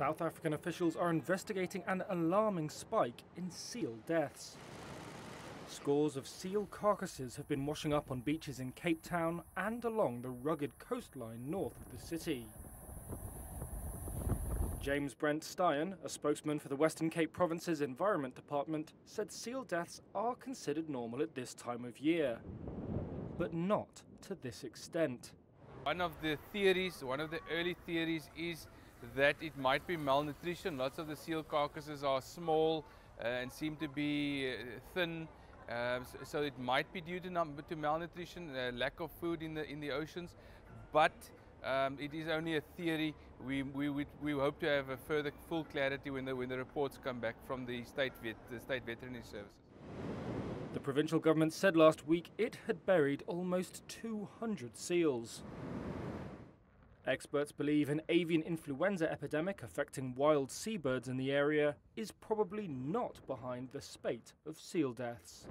South African officials are investigating an alarming spike in seal deaths. Scores of seal carcasses have been washing up on beaches in Cape Town and along the rugged coastline north of the city. James Brent Styan, a spokesman for the Western Cape Province's Environment Department, said seal deaths are considered normal at this time of year, but not to this extent. One of the theories, one of the early theories is that it might be malnutrition. Lots of the seal carcasses are small uh, and seem to be uh, thin. Uh, so, it might be due to, to malnutrition, uh, lack of food in the in the oceans, but um, it is only a theory. We, we, we, we, hope to have a further full clarity when the, when the reports come back from the state, vet, the state veterinary services. The provincial government said last week it had buried almost 200 seals. Experts believe an avian influenza epidemic affecting wild seabirds in the area is probably not behind the spate of seal deaths.